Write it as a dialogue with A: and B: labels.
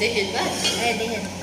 A: Dihid ba? Eh, dihid.